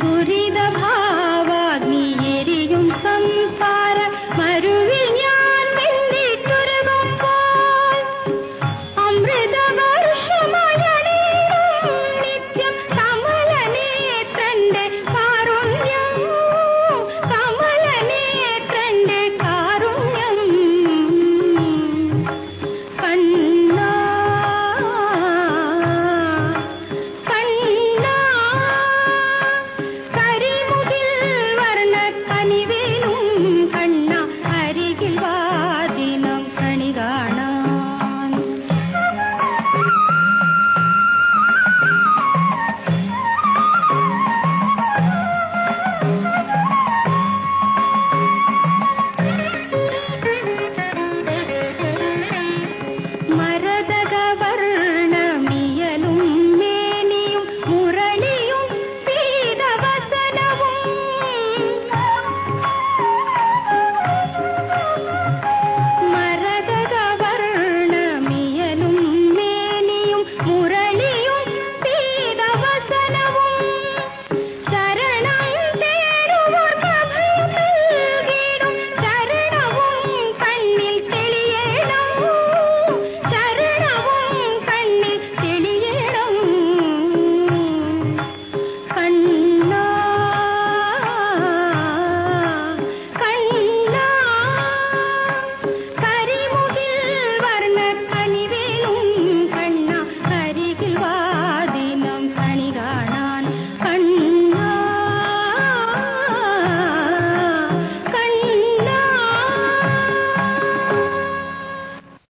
அன்புரி